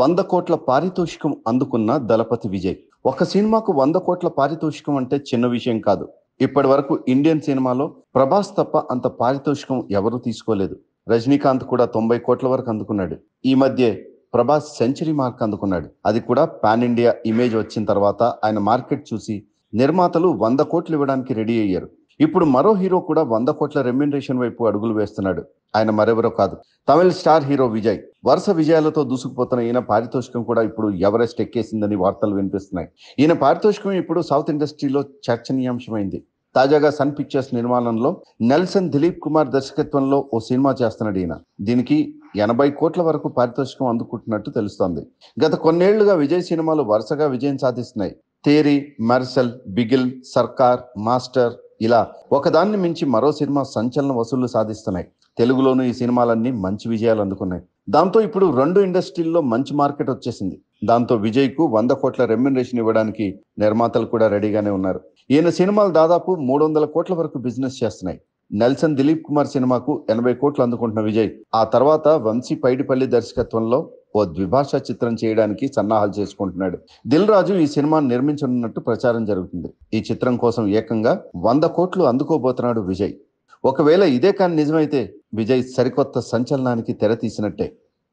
వంద కోట్ల పారితోషికం అందుకున్న దళపతి విజయ్. ఒక సినిమాకు వంద కోట్ల పారితోషికం అంటే చిన్న విషయం కాదు. ఇప్పటి వరకు ఇండియన్ సినిమాలో ప్రభాస్ తప్ప అంత పారితోషికం ఎవరు తీసుకోలేదు. రజనీకాంత్ కూడా తొంభై కోట్ల వరకు అందుకున్నాడు. ఈ మధ్య ప్రభాస్ సెంచరీ మార్క్ అందుకున్నాడు. అది కూడా పాన్ ఇండియా ఇమేజ్ వచ్చిన తర్వాత ఆయన మార్కెట్ చూసి నిర్మాతలు వంద కోట్లు ఇవ్వడానికి రెడీ అయ్యారు. ఇప్పుడు మరో హీరో కూడా వంద కోట్ల రెమ్యునరేషన్ వైపు అడుగులు వేస్తున్నాడు. ఆయన మరెవరో కాదు. Tamil star hero Vijay. వరుస విజయాలతో దూసుకుపోతున్న ఈయన పారితోషికం కూడా ఇప్పుడు ఎవరెస్ట్ ఎక్కేసిందని వార్తలు వినిపిస్తున్నాయి. ఈయన పారితోషికం ఇప్పుడు సౌత్ ఇండస్ట్రీలో చర్చనీయాంశమైంది. తాజాగా సన్ పిక్చర్స్ నిర్మాణంలో నెల్సన్ దిలీప్ కుమార్ దర్శకత్వంలో ఓ సినిమా చేస్తున్నాడు ఈయన. దీనికి ఎనభై కోట్ల వరకు పారితోషికం అందుకుంటున్నట్టు తెలుస్తోంది. గత కొన్నేళ్ళుగా విజయ్ సినిమాలు వరుసగా విజయం సాధిస్తున్నాయి. తేరి మర్సల్ బిగిల్ సర్కార్ మాస్టర్ ఇలా ఒకదాన్ని మించి మరో సినిమా సంచలన వసూళ్ళు సాధిస్తున్నాయి. తెలుగులోనూ ఈ సినిమాలన్నీ మంచి విజయాలు అందుకున్నాయి. దాంతో ఇప్పుడు రెండు ఇండస్ట్రీల్లో మంచి మార్కెట్ వచ్చేసింది. దాంతో విజయ్కు వంద కోట్ల రెమ్యునరేషన్ ఇవ్వడానికి నిర్మాతలు కూడా రెడీగానే ఉన్నారు. ఈయన సినిమాలు దాదాపు మూడు వందల కోట్ల వరకు బిజినెస్ చేస్తున్నాయి. నెల్సన్ దిలీప్ కుమార్ సినిమాకు ఎనభై కోట్లు అందుకుంటున్న విజయ్. ఆ తర్వాత వంశీ పైడిపల్లి దర్శకత్వంలో ఓ ద్విభాషా చిత్రం చేయడానికి సన్నాహాలు చేసుకుంటున్నాడు. దిల్ రాజు ఈ సినిమాను నిర్మించనున్నట్టు ప్రచారం జరుగుతుంది. ఈ చిత్రం కోసం ఏకంగా వంద కోట్లు అందుకోబోతున్నాడు విజయ్. ఒకవేళ ఇదే కానీ నిజమైతే విజయ్ సరికొత్త సంచలనానికి తెర తీసినట్టే.